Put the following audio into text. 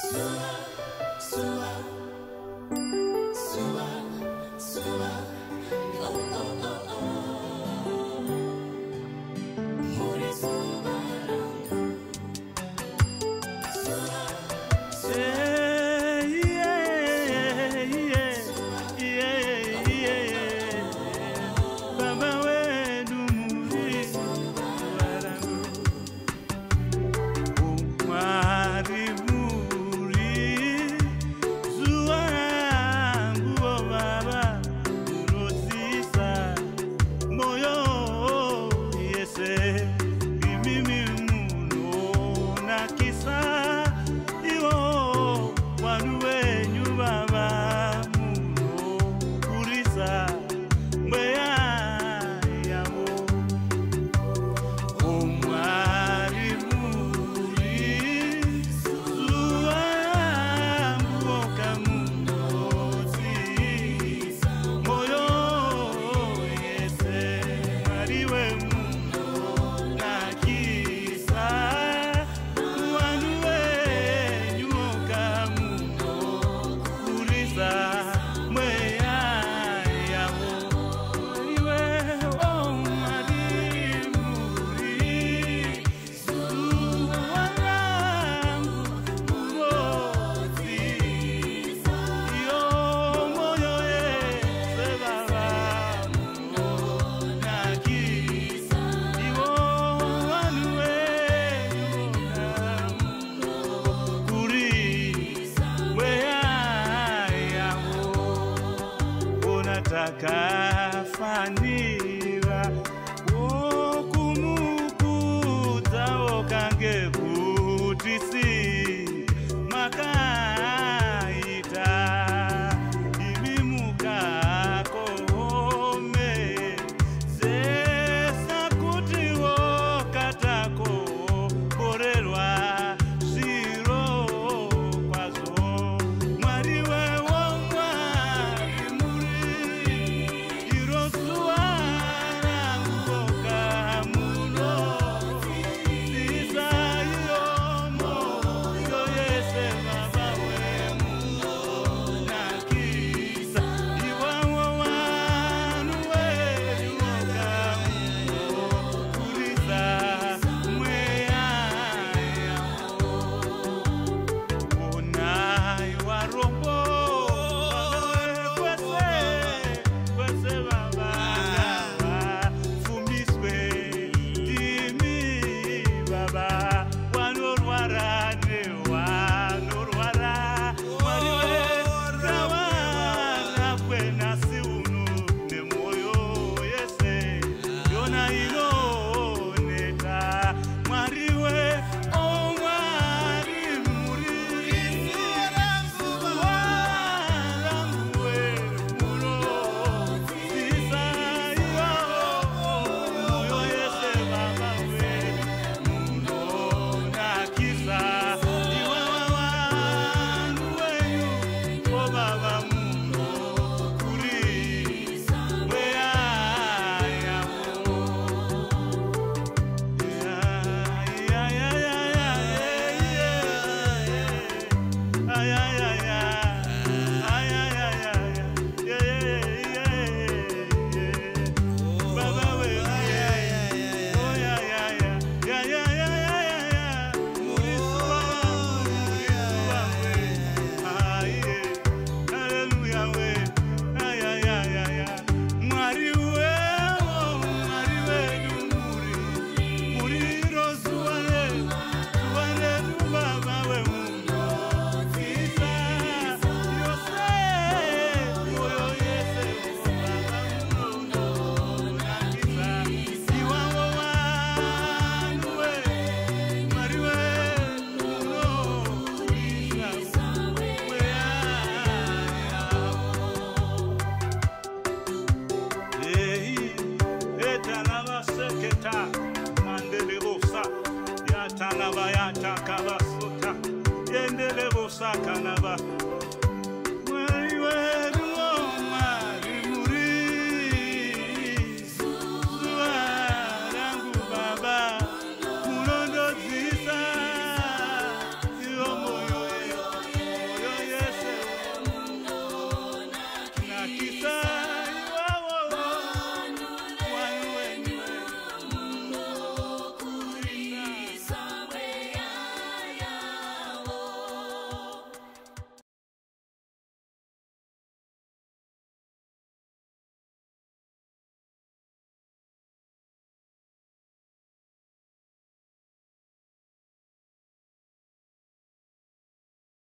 Soon. Fani